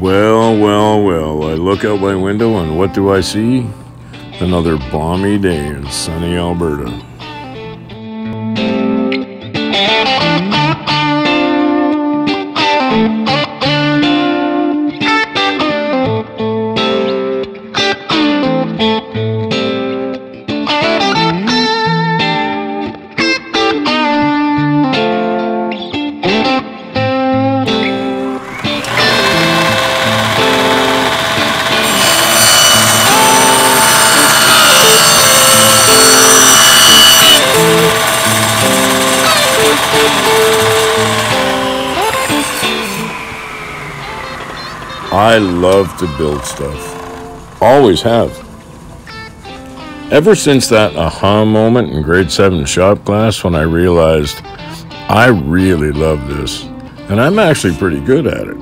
Well, well, well, I look out my window and what do I see? Another balmy day in sunny Alberta. I love to build stuff. Always have. Ever since that aha moment in grade 7 shop class when I realized I really love this, and I'm actually pretty good at it.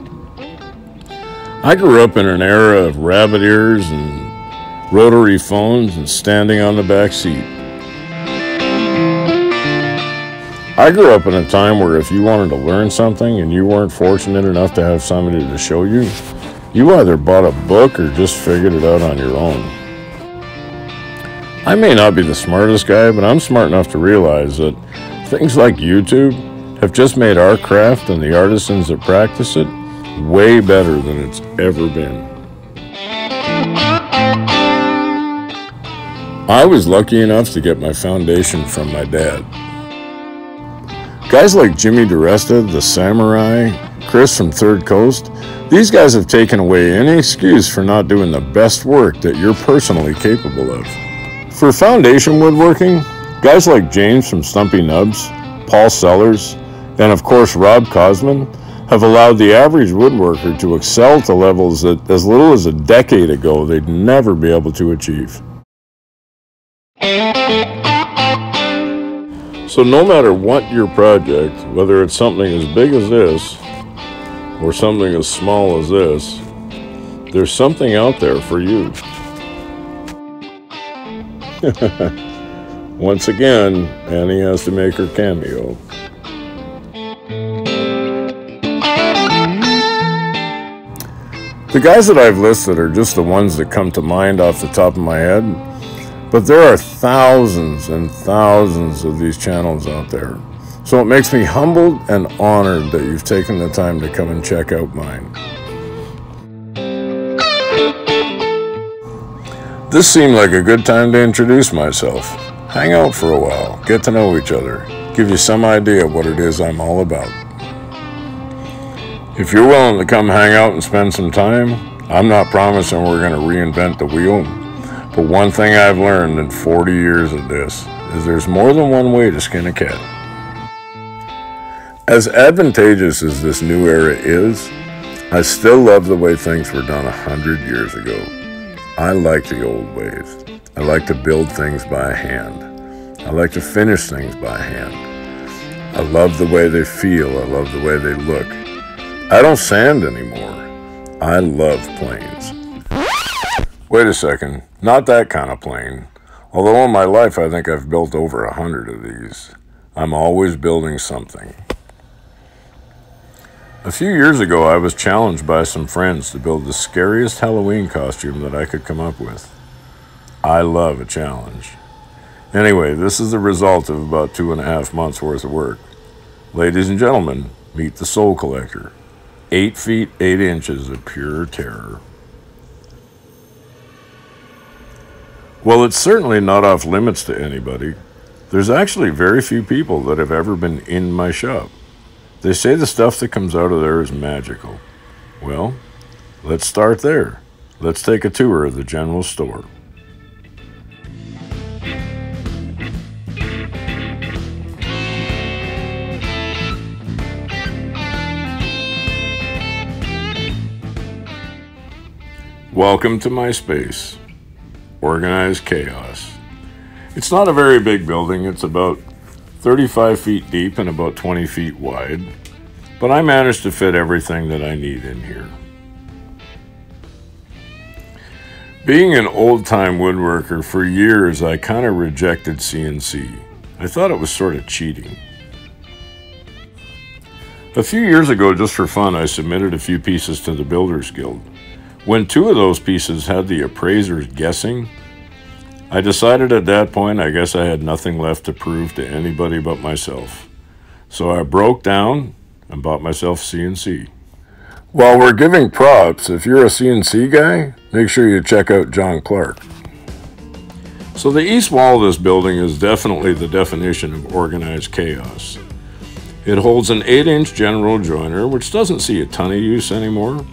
I grew up in an era of rabbit ears and rotary phones and standing on the back seat. I grew up in a time where if you wanted to learn something and you weren't fortunate enough to have somebody to show you, you either bought a book or just figured it out on your own. I may not be the smartest guy, but I'm smart enough to realize that things like YouTube have just made our craft and the artisans that practice it way better than it's ever been. I was lucky enough to get my foundation from my dad. Guys like Jimmy DiResta, the Samurai, Chris from Third Coast, these guys have taken away any excuse for not doing the best work that you're personally capable of. For foundation woodworking, guys like James from Stumpy Nubs, Paul Sellers, and of course Rob Cosman have allowed the average woodworker to excel to levels that as little as a decade ago they'd never be able to achieve. So no matter what your project, whether it's something as big as this or something as small as this, there's something out there for you. Once again, Annie has to make her cameo. The guys that I've listed are just the ones that come to mind off the top of my head, but there are thousands and thousands of these channels out there. So it makes me humbled and honored that you've taken the time to come and check out mine. This seemed like a good time to introduce myself. Hang out for a while, get to know each other, give you some idea of what it is I'm all about. If you're willing to come hang out and spend some time, I'm not promising we're going to reinvent the wheel, but one thing I've learned in 40 years of this is there's more than one way to skin a cat. As advantageous as this new era is, I still love the way things were done a hundred years ago. I like the old ways. I like to build things by hand. I like to finish things by hand. I love the way they feel. I love the way they look. I don't sand anymore. I love planes. Wait a second. Not that kind of plane. Although in my life I think I've built over a hundred of these. I'm always building something. A few years ago, I was challenged by some friends to build the scariest Halloween costume that I could come up with. I love a challenge. Anyway, this is the result of about two and a half months worth of work. Ladies and gentlemen, meet the Soul Collector. Eight feet, eight inches of pure terror. Well, it's certainly not off limits to anybody. There's actually very few people that have ever been in my shop. They say the stuff that comes out of there is magical. Well, let's start there. Let's take a tour of the general store. Welcome to my space. Organized chaos. It's not a very big building, it's about 35 feet deep and about 20 feet wide, but I managed to fit everything that I need in here. Being an old time woodworker for years, I kind of rejected CNC. I thought it was sort of cheating. A few years ago, just for fun, I submitted a few pieces to the Builders Guild. When two of those pieces had the appraisers guessing, I decided at that point I guess I had nothing left to prove to anybody but myself. So I broke down and bought myself CNC. While we're giving props, if you're a CNC guy, make sure you check out John Clark. So the east wall of this building is definitely the definition of organized chaos. It holds an 8-inch general joiner, which doesn't see a ton of use anymore.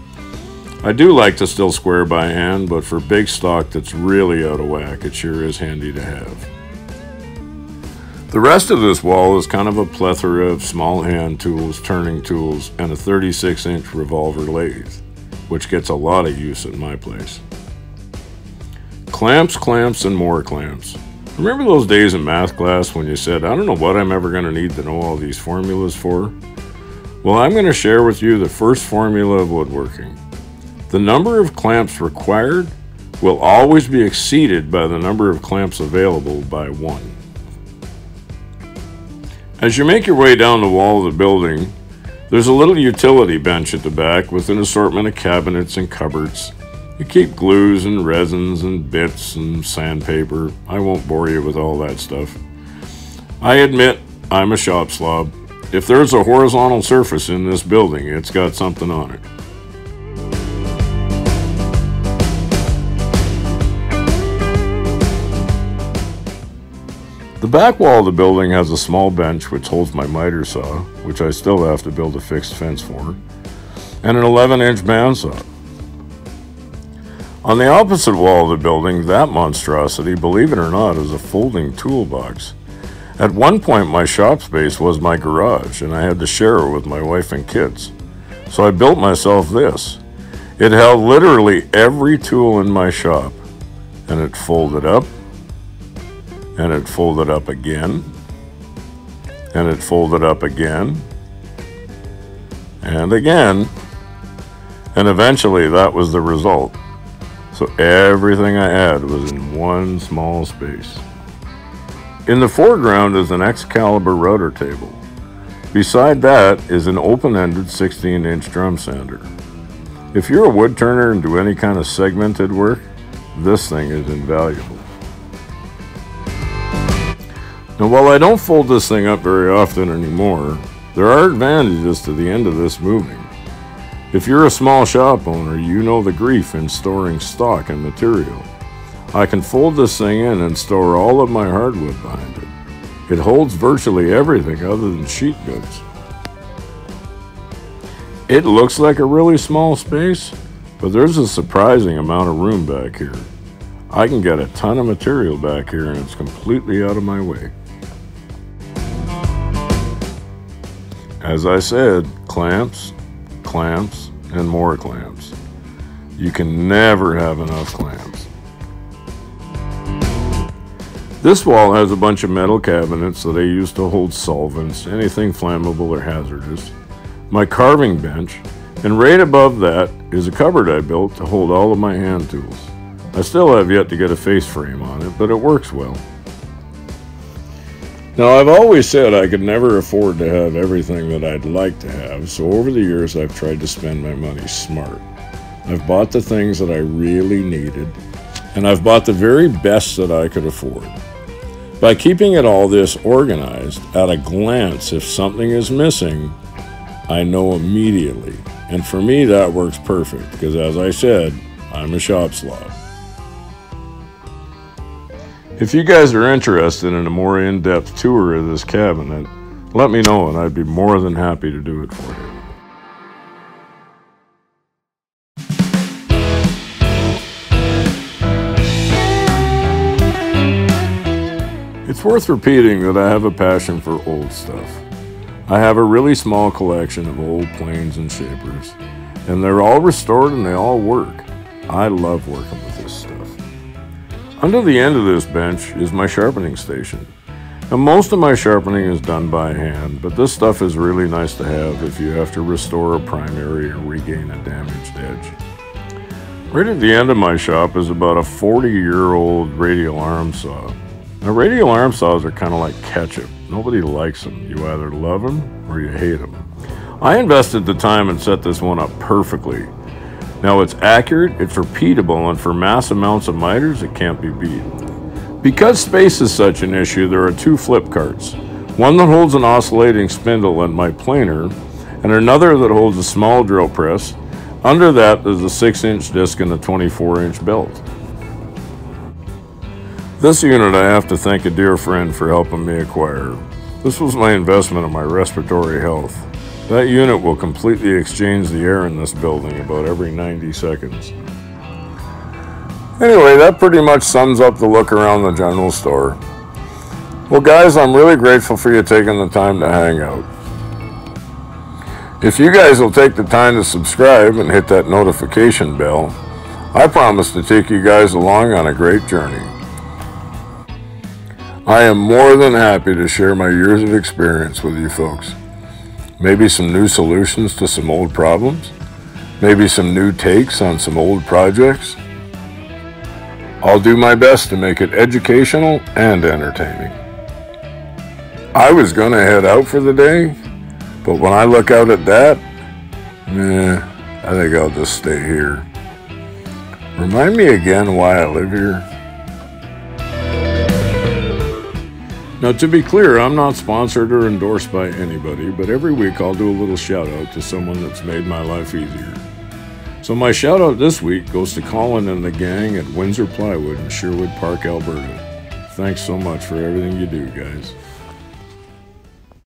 I do like to still square by hand, but for big stock that's really out of whack, it sure is handy to have. The rest of this wall is kind of a plethora of small hand tools, turning tools, and a 36 inch revolver lathe, which gets a lot of use at my place. Clamps, clamps, and more clamps. Remember those days in math class when you said, I don't know what I'm ever going to need to know all these formulas for? Well, I'm going to share with you the first formula of woodworking. The number of clamps required will always be exceeded by the number of clamps available by one. As you make your way down the wall of the building, there's a little utility bench at the back with an assortment of cabinets and cupboards. You keep glues and resins and bits and sandpaper. I won't bore you with all that stuff. I admit I'm a shop slob. If there's a horizontal surface in this building, it's got something on it. The back wall of the building has a small bench which holds my miter saw, which I still have to build a fixed fence for, and an 11 inch bandsaw. On the opposite wall of the building, that monstrosity, believe it or not, is a folding toolbox. At one point, my shop space was my garage, and I had to share it with my wife and kids. So I built myself this. It held literally every tool in my shop, and it folded up and it folded up again, and it folded up again, and again, and eventually that was the result. So everything I had was in one small space. In the foreground is an Excalibur router table. Beside that is an open-ended 16-inch drum sander. If you're a wood turner and do any kind of segmented work, this thing is invaluable. Now while I don't fold this thing up very often anymore, there are advantages to the end of this moving. If you're a small shop owner, you know the grief in storing stock and material. I can fold this thing in and store all of my hardwood behind it. It holds virtually everything other than sheet goods. It looks like a really small space, but there's a surprising amount of room back here. I can get a ton of material back here and it's completely out of my way. As I said, clamps, clamps, and more clamps. You can never have enough clamps. This wall has a bunch of metal cabinets that I use to hold solvents, anything flammable or hazardous, my carving bench, and right above that is a cupboard I built to hold all of my hand tools. I still have yet to get a face frame on it, but it works well. Now, I've always said I could never afford to have everything that I'd like to have, so over the years I've tried to spend my money smart. I've bought the things that I really needed, and I've bought the very best that I could afford. By keeping it all this organized, at a glance, if something is missing, I know immediately. And for me, that works perfect because, as I said, I'm a shop slob. If you guys are interested in a more in-depth tour of this cabinet, let me know and I'd be more than happy to do it for you. It's worth repeating that I have a passion for old stuff. I have a really small collection of old planes and shapers, and they're all restored and they all work. I love working with. Under the end of this bench is my sharpening station. Now most of my sharpening is done by hand, but this stuff is really nice to have if you have to restore a primary or regain a damaged edge. Right at the end of my shop is about a 40 year old radial arm saw. Now radial arm saws are kind of like ketchup. Nobody likes them. You either love them or you hate them. I invested the time and set this one up perfectly. Now it's accurate, it's repeatable, and for mass amounts of miters, it can't be beat. Because space is such an issue, there are two flip carts. One that holds an oscillating spindle and my planer, and another that holds a small drill press. Under that is a 6 inch disc and a 24 inch belt. This unit I have to thank a dear friend for helping me acquire. This was my investment in my respiratory health. That unit will completely exchange the air in this building about every 90 seconds. Anyway, that pretty much sums up the look around the general store. Well, guys, I'm really grateful for you taking the time to hang out. If you guys will take the time to subscribe and hit that notification bell, I promise to take you guys along on a great journey. I am more than happy to share my years of experience with you folks. Maybe some new solutions to some old problems. Maybe some new takes on some old projects. I'll do my best to make it educational and entertaining. I was going to head out for the day, but when I look out at that, eh, I think I'll just stay here. Remind me again why I live here. Now, to be clear, I'm not sponsored or endorsed by anybody, but every week I'll do a little shout out to someone that's made my life easier. So, my shout out this week goes to Colin and the gang at Windsor Plywood in Sherwood Park, Alberta. Thanks so much for everything you do, guys.